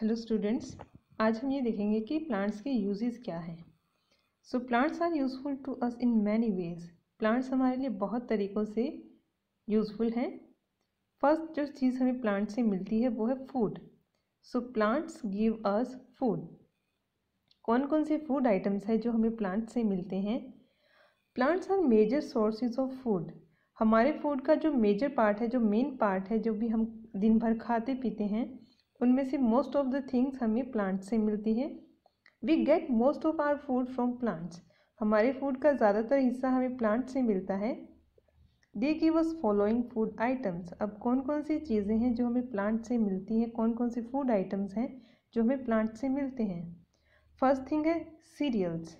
Hello students आज हम ये देखेंगे कि प्लांट्स के यूजेस क्या हैं। So plants are useful to us in many ways plants हमारे लिए बहुत तरीक़ों से यूज़फुल हैं। फ़र्स्ट जो चीज़ हमें प्लांट से मिलती है, वो है food so plants give us food कौन कौन से फ़ूड आइटम्स हैं जो हमें प्लांट से मिलते हैं? Plants are major sources of food हमारे फ़ूड का जो मेजर पार्ट है, जो मेन पार्ट है, जो भी हम दिन भर खाते पीते हैं उनमें से मोस्ट ऑफ़ द थिंग्स हमें प्लांट से मिलती है। We get most of our food from plants हमारे फ़ूड का ज़्यादातर हिस्सा हमें प्लांट से मिलता है। They give us following food items अब कौन कौन सी चीज़ें हैं जो हमें प्लांट से मिलती हैं? कौन कौन से फ़ूड आइटम्स हैं जो हमें प्लांट से मिलते हैं? फ़र्स्ट थिंग है सीरियल्स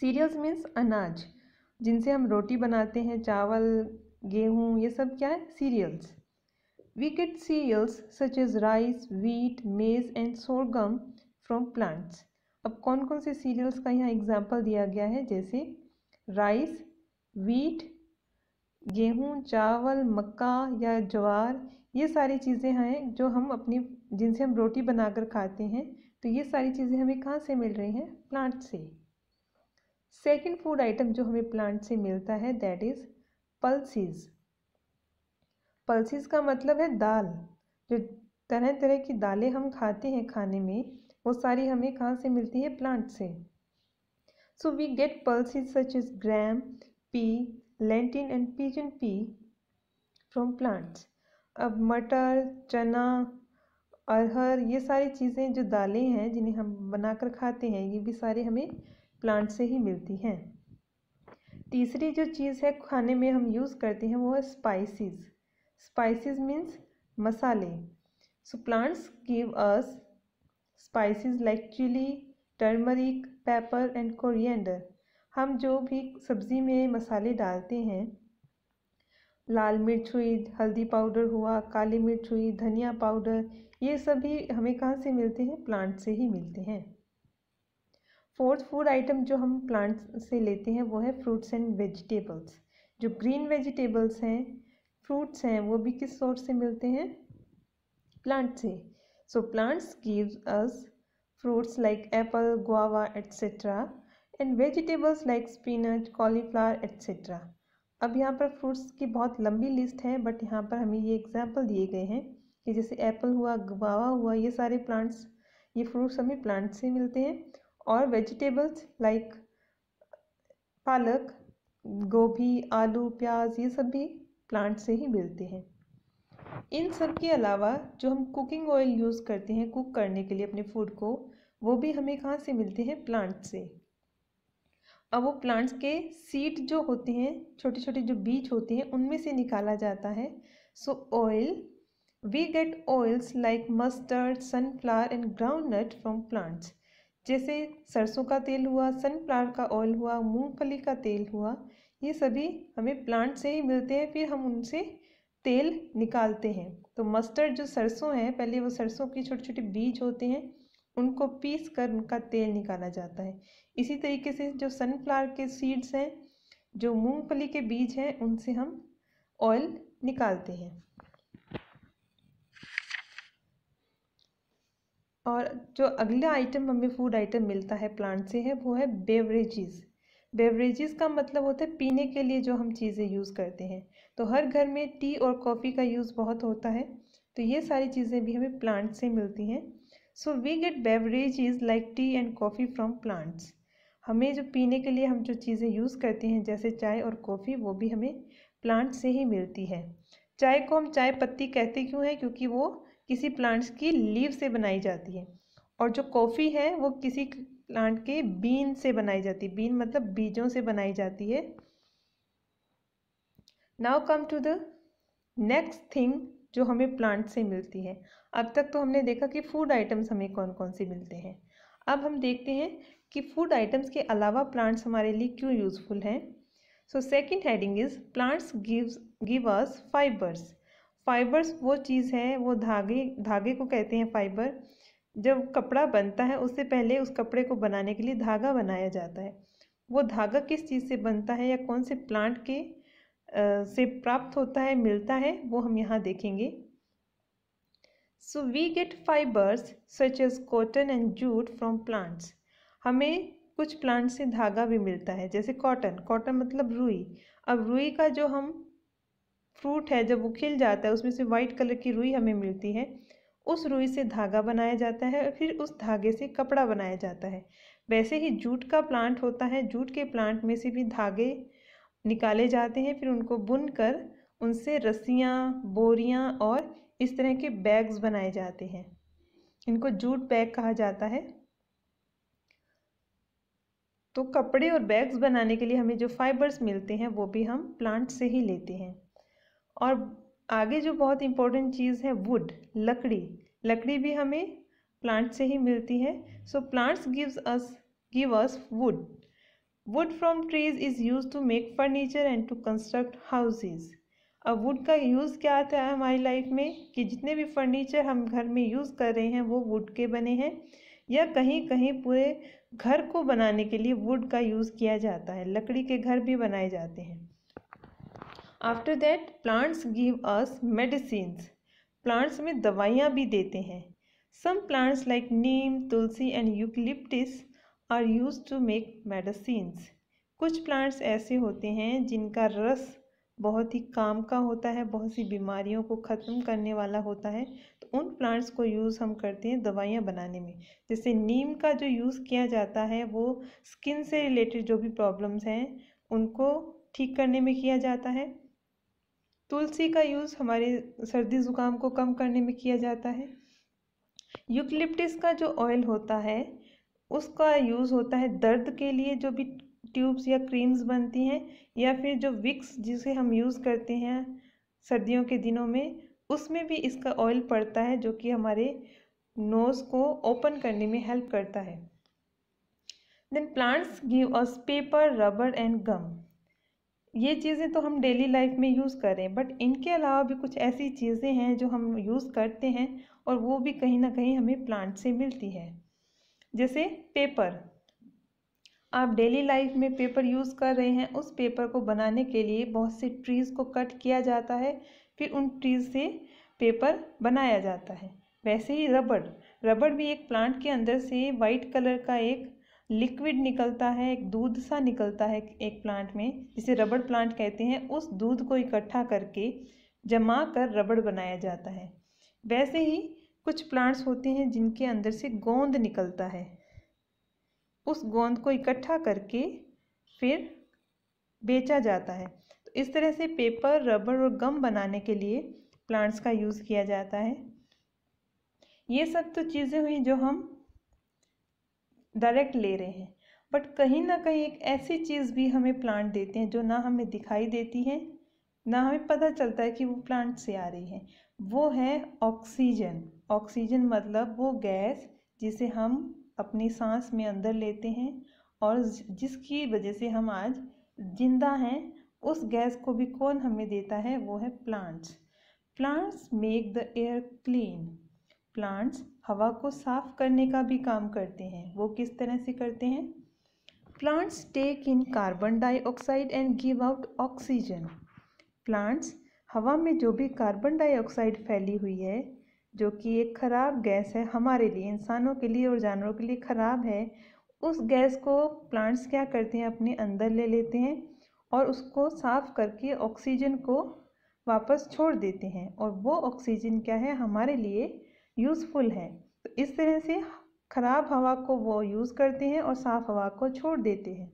सीरियल्स मीन्स अनाज, जिनसे हम रोटी बनाते हैं, चावल, गेहूँ, ये सब क्या है? Cereals Get cereals such as rice, wheat, maize and sorghum from plants. अब कौन कौन से सीरियल्स का यहाँ एग्ज़ाम्पल दिया गया है? जैसे राइस वीट गेहूँ चावल मक्का या ज्वार ये सारी चीज़ें हैं जो हम अपनी जिनसे हम रोटी बनाकर खाते हैं। तो ये सारी चीज़ें हमें कहाँ से मिल रही हैं? प्लांट से। सेकेंड फ़ूड आइटम जो हमें प्लांट से मिलता है दैट इज़ पल्सिस पल्सिस का मतलब है दाल। जो तरह तरह की दालें हम खाते हैं खाने में, वो सारी हमें कहाँ से मिलती है? प्लांट से। So we get pulses such is gram pea lentil and pigeon pea from plants अब मटर, चना, अरहर, ये सारी चीज़ें जो दालें हैं, जिन्हें हम बनाकर खाते हैं, ये भी सारे हमें प्लांट से ही मिलती हैं। तीसरी जो चीज़ है खाने में हम यूज़ करते हैं, वो है spices spices means masale. So, plants give us spices like chili, turmeric, pepper and coriander. हम जो भी सब्ज़ी में मसाले डालते हैं, लाल मिर्च हुई, हल्दी पाउडर हुआ, काली मिर्च हुई, धनिया पाउडर, ये सभी हमें कहाँ से मिलते हैं? प्लांट से ही मिलते हैं। फोर्थ फ़ूड आइटम जो हम प्लांट से लेते हैं वो है फ्रूट्स एंड वेजिटेबल्स। जो ग्रीन वेजिटेबल्स हैं फ्रूट्स हैं, वो भी किस सोर्स से मिलते हैं? प्लांट से। So plants gives us fruits like apple guava etcetera and vegetables like spinach cauliflower etcetera अब यहाँ पर फ्रूट्स की बहुत लंबी लिस्ट है बट यहाँ पर हमें ये एग्ज़ाम्पल दिए गए हैं कि जैसे एप्पल हुआ गुआवा हुआ, ये सारे प्लांट्स ये फ्रूट्स हमें प्लांट से मिलते हैं। और वेजिटेबल्स लाइक पालक, गोभी, आलू, प्याज, ये सब भी प्लांट से ही मिलते हैं। इन सब के अलावा जो हम कुकिंग ऑयल यूज़ करते हैं, कुक करने के लिए अपने फ़ूड को, वो भी हमें कहाँ से मिलते हैं? प्लांट से। अब वो प्लांट्स के सीड जो होते हैं छोटे छोटे जो बीज होते हैं, उनमें से निकाला जाता है। So oil, we get oils like mustard, sunflower and groundnut from plants. जैसे सरसों का तेल हुआ, सनफ्लावर का ऑयल हुआ, मूंगफली का तेल हुआ ये सभी हमें प्लांट से ही मिलते हैं, फिर हम उनसे तेल निकालते हैं। तो मस्टर्ड जो सरसों है, पहले वो सरसों की छोटे छोटे बीज होते हैं, उनको पीस कर उनका तेल निकाला जाता है। इसी तरीके से जो सनफ्लावर के सीड्स हैं, जो मूंगफली के बीज हैं, उनसे हम ऑयल निकालते हैं। और जो अगला आइटम हमें फ़ूड आइटम मिलता है प्लांट से है वो है बेवरेजेस बेवरेजेस का मतलब होता है पीने के लिए जो हम चीज़ें यूज़ करते हैं। तो हर घर में टी और कॉफ़ी का यूज़ बहुत होता है। तो ये सारी चीज़ें भी हमें प्लांट से मिलती हैं। So we get beverages like tea and coffee from plants हमें जो पीने के लिए हम जो चीज़ें यूज़ करते हैं, जैसे चाय और कॉफ़ी वो भी हमें प्लांट से ही मिलती है। चाय को हम चाय पत्ती कहते क्यों हैं? क्योंकि वो किसी प्लांट्स की लीव से बनाई जाती है। और जो कॉफ़ी है, वो किसी प्लांट के बीन से बनाई जाती है। बीन मतलब बीजों से बनाई जाती है। Now come to the next thing जो हमें प्लांट से मिलती है। अब तक तो हमने देखा कि फ़ूड आइटम्स हमें कौन कौन से मिलते हैं। अब हम देखते हैं कि फ़ूड आइटम्स के अलावा प्लांट्स हमारे लिए क्यों यूज़फुल हैं। So second heading is plants gives give us fibres fibres वो चीज़ है, वो धागे धागे को कहते हैं फाइबर जब कपड़ा बनता है उससे पहले उस कपड़े को बनाने के लिए धागा बनाया जाता है। वो धागा किस चीज़ से बनता है या कौन से प्लांट के आ, से प्राप्त होता है मिलता है वो हम यहाँ देखेंगे। So we get fibres such as cotton and jute from plants हमें कुछ प्लांट से धागा भी मिलता है जैसे कॉटन कॉटन मतलब रुई। अब रुई का जो हम फ्रूट है जब वो खिल जाता है उसमें से वाइट कलर की रुई हमें मिलती है। उस रुई से धागा बनाया जाता है और फिर उस धागे से कपड़ा बनाया जाता है। वैसे ही जूट का प्लांट होता है। जूट के प्लांट में से भी धागे निकाले जाते हैं। फिर उनको बुन कर उनसे रस्सियाँ, बोरियाँ और इस तरह के बैग्स बनाए जाते हैं। इनको जूट बैग कहा जाता है। तो कपड़े और बैग्स बनाने के लिए हमें जो फाइबर्स मिलते हैं वो भी हम प्लांट से ही लेते हैं। और आगे जो बहुत इम्पोर्टेंट चीज़ है वुड लकड़ी। लकड़ी भी हमें प्लांट से ही मिलती है। So plants gives us give us wood wood from trees is use to make furniture and to construct houses अब वुड का यूज़ क्या आता है हमारी लाइफ में? कि जितने भी फर्नीचर हम घर में यूज़ कर रहे हैं, वो वुड के बने हैं। या कहीं कहीं पूरे घर को बनाने के लिए वुड का यूज़ किया जाता है। लकड़ी के घर भी बनाए जाते हैं। After that plants give us medicines plants में दवाइयाँ भी देते हैं। Some plants like neem tulsi and eucalyptus are use to make medicines कुछ प्लांट्स ऐसे होते हैं जिनका रस बहुत ही काम का होता है, बहुत सी बीमारियों को ख़त्म करने वाला होता है। तो उन प्लांट्स को यूज़ हम करते हैं दवाइयाँ बनाने में। जैसे नीम का जो यूज़ किया जाता है, वो स्किन से रिलेटेड जो भी प्रॉब्लम्स हैं, उनको ठीक करने में किया जाता है। तुलसी का यूज़ हमारे सर्दी ज़ुकाम को कम करने में किया जाता है। यूकलिप्टिस का जो ऑयल होता है, उसका यूज़ होता है दर्द के लिए जो भी ट्यूब्स या क्रीम्स बनती हैं या फिर जो विक्स जिसे हम यूज़ करते हैं सर्दियों के दिनों में, उसमें भी इसका ऑयल पड़ता है जो कि हमारे नोज़ को ओपन करने में हेल्प करता है। Then plants give us paper, rubber and gum. ये चीज़ें तो हम डेली लाइफ में यूज़ कर रहे हैं बट इनके अलावा भी कुछ ऐसी चीज़ें हैं जो हम यूज़ करते हैं और वो भी कहीं ना कहीं हमें प्लांट से मिलती है। जैसे पेपर आप डेली लाइफ में पेपर यूज़ कर रहे हैं, उस पेपर को बनाने के लिए बहुत से ट्रीज़ को कट किया जाता है, फिर उन ट्रीज़ से पेपर बनाया जाता है। वैसे ही रबड़ रबड़ भी एक प्लांट के अंदर से वाइट कलर का एक लिक्विड निकलता है, एक दूध सा निकलता है एक प्लांट में, जिसे रबड़ प्लांट कहते हैं, उस दूध को इकट्ठा करके जमा कर रबड़ बनाया जाता है। वैसे ही कुछ प्लांट्स होते हैं जिनके अंदर से गोंद निकलता है। उस गोंद को इकट्ठा करके फिर बेचा जाता है। तो इस तरह से पेपर रबड़ और गम बनाने के लिए प्लांट्स का यूज़ किया जाता है। ये सब तो चीज़ें हुई जो हम डायरेक्ट ले रहे हैं। बट कहीं ना कहीं एक ऐसी चीज़ भी हमें प्लांट देते हैं जो ना हमें दिखाई देती है, ना हमें पता चलता है कि वो प्लांट से आ रही है। वो है ऑक्सीजन ऑक्सीजन मतलब वो गैस जिसे हम अपनी सांस में अंदर लेते हैं और जिसकी वजह से हम आज ज़िंदा हैं, उस गैस को भी कौन हमें देता है? वो है plants plants make the air clean plants हवा को साफ़ करने का भी काम करते हैं। वो किस तरह से करते हैं? Plants take in carbon dioxide and give out oxygen plants हवा में जो भी कार्बन डाइऑक्साइड फैली हुई है, जो कि एक ख़राब गैस है हमारे लिए, इंसानों के लिए और जानवरों के लिए ख़राब है, उस गैस को प्लांट्स क्या करते हैं? अपने अंदर ले लेते हैं और उसको साफ़ करके ऑक्सीजन को वापस छोड़ देते हैं। और वो ऑक्सीजन क्या है? हमारे लिए यूज़फुल है। तो इस तरह से ख़राब हवा को वो यूज़ करते हैं और साफ़ हवा को छोड़ देते हैं।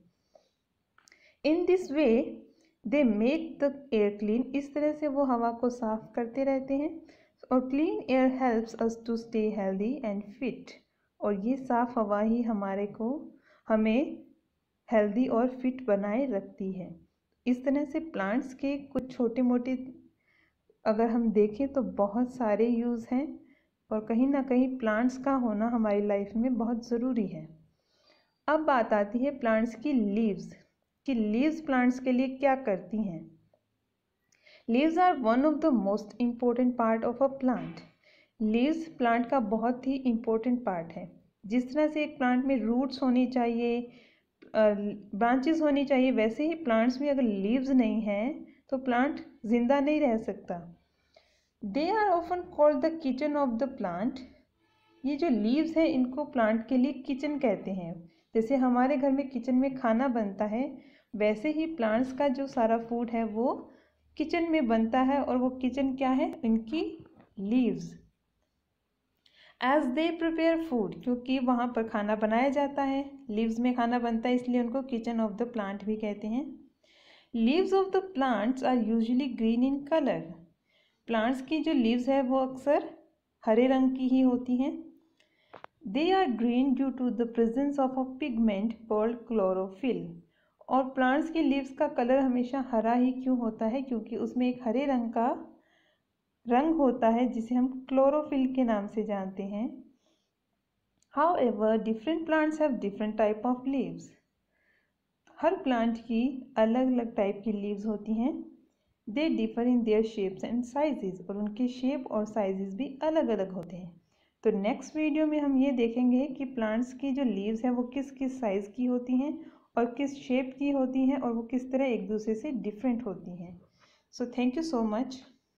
In this way they make the air clean इस तरह से वो हवा को साफ़ करते रहते हैं और clean air helps us to stay healthy and fit और ये साफ़ हवा ही हमारे को हमें हेल्दी और फिट बनाए रखती है। इस तरह से प्लांट्स के कुछ छोटे मोटे अगर हम देखें तो बहुत सारे यूज़ हैं। और कहीं ना कहीं प्लांट्स का होना हमारी लाइफ में बहुत ज़रूरी है। अब बात आती है प्लांट्स की लीव्स कि लीव्स प्लांट्स के लिए क्या करती हैं? Leaves are one of the most important part of a plant leaves plant का बहुत ही इम्पोर्टेंट पार्ट है। जिस तरह से एक प्लांट में रूट्स होनी चाहिए ब्रांचेस होनी चाहिए, वैसे ही प्लांट्स में अगर लीव्स नहीं हैं तो प्लांट ज़िंदा नहीं रह सकता। They are often called the kitchen of the plant ये जो लीव्स हैं, इनको प्लांट के लिए किचन कहते हैं। जैसे हमारे घर में किचन में खाना बनता है, वैसे ही प्लांट्स का जो सारा फ़ूड है, वो किचन में बनता है और वो किचन क्या है? इनकी leaves as they prepare food क्योंकि वहाँ पर खाना बनाया जाता है लीव्स में खाना बनता है, इसलिए उनको किचन ऑफ़ द प्लांट भी कहते हैं। Leaves of the plants are usually green in colour plants की जो लीव्स है वो अक्सर हरे रंग की ही होती हैं। They are green due to the presence of a pigment called chlorophyll और प्लांट्स की लीव्स का कलर हमेशा हरा ही क्यों होता है? क्योंकि उसमें एक हरे रंग का रंग होता है, जिसे हम क्लोरोफिल के नाम से जानते हैं। However different plants have different type of leaves her plant की अलग अलग टाइप की लीव्स होती हैं। They differ in their shapes and sizes और उनके शेप और साइजेस भी अलग अलग होते हैं। तो नेक्स्ट वीडियो में हम ये देखेंगे कि प्लांट्स की जो लीव्स हैं, वो किस किस साइज़ की होती हैं और किस शेप की होती हैं और वो किस तरह एक दूसरे से डिफरेंट होती हैं। So thank you so much